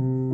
Mm-hmm.